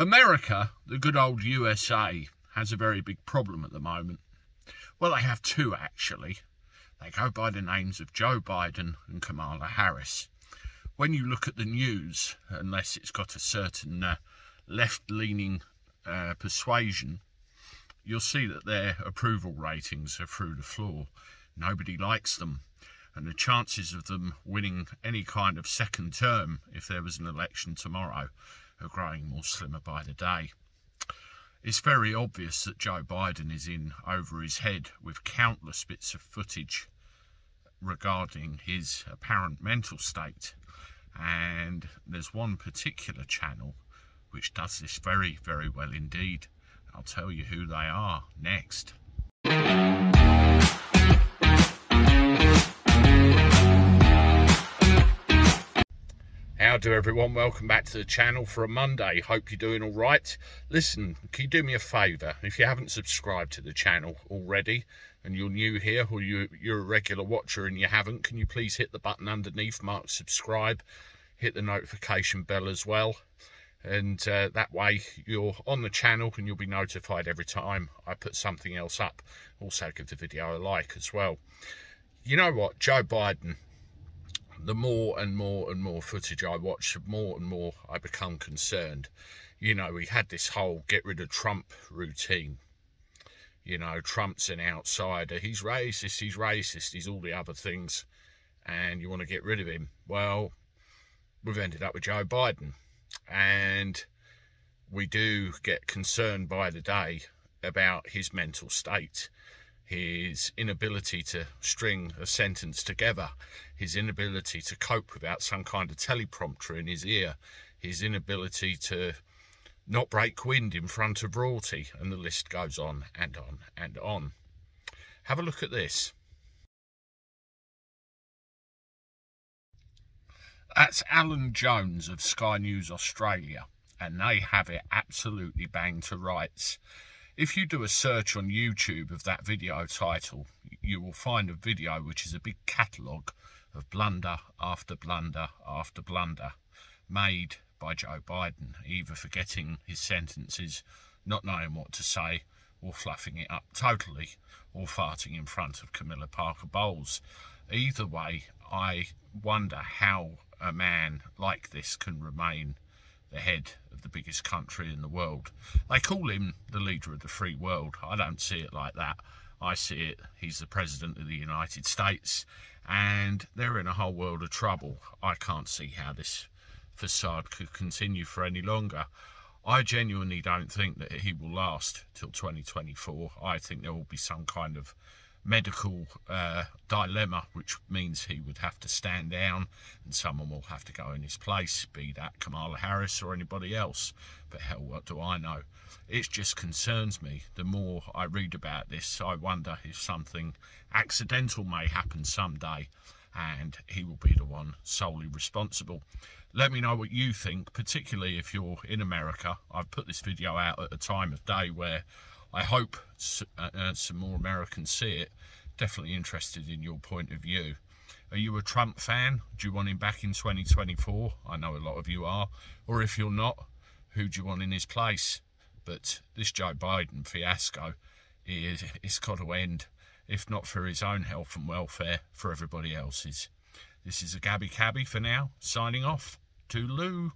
America, the good old USA, has a very big problem at the moment. Well, they have two actually. They go by the names of Joe Biden and Kamala Harris. When you look at the news, unless it's got a certain uh, left leaning uh, persuasion, you'll see that their approval ratings are through the floor. Nobody likes them. And the chances of them winning any kind of second term, if there was an election tomorrow, are growing more slimmer by the day. It's very obvious that Joe Biden is in over his head with countless bits of footage regarding his apparent mental state. And there's one particular channel which does this very, very well indeed. I'll tell you who they are next. How do everyone? Welcome back to the channel for a Monday. Hope you're doing all right. Listen, can you do me a favour? If you haven't subscribed to the channel already and you're new here or you, you're a regular watcher and you haven't, can you please hit the button underneath, mark subscribe, hit the notification bell as well. And uh, that way you're on the channel and you'll be notified every time I put something else up. Also give the video a like as well. You know what? Joe Biden the more and more and more footage I watch, the more and more I become concerned. You know, we had this whole get rid of Trump routine. You know, Trump's an outsider. He's racist, he's racist, he's all the other things. And you want to get rid of him. Well, we've ended up with Joe Biden. And we do get concerned by the day about his mental state his inability to string a sentence together, his inability to cope without some kind of teleprompter in his ear, his inability to not break wind in front of royalty, and the list goes on and on and on. Have a look at this. That's Alan Jones of Sky News Australia, and they have it absolutely banged to rights. If you do a search on YouTube of that video title, you will find a video which is a big catalogue of blunder after blunder after blunder made by Joe Biden, either forgetting his sentences, not knowing what to say, or fluffing it up totally, or farting in front of Camilla Parker Bowles. Either way, I wonder how a man like this can remain the head of the biggest country in the world. They call him the leader of the free world. I don't see it like that. I see it, he's the president of the United States and they're in a whole world of trouble. I can't see how this facade could continue for any longer. I genuinely don't think that he will last till 2024. I think there will be some kind of medical uh, dilemma, which means he would have to stand down and someone will have to go in his place, be that Kamala Harris or anybody else. But hell, what do I know? It just concerns me. The more I read about this, I wonder if something accidental may happen someday and he will be the one solely responsible. Let me know what you think, particularly if you're in America. I've put this video out at a time of day where I hope uh, uh, some more Americans see it. Definitely interested in your point of view. Are you a Trump fan? Do you want him back in 2024? I know a lot of you are. Or if you're not, who do you want in his place? But this Joe Biden fiasco, is, it's got to end. If not for his own health and welfare, for everybody else's. This is a Gabby Cabby for now, signing off. Toodaloo.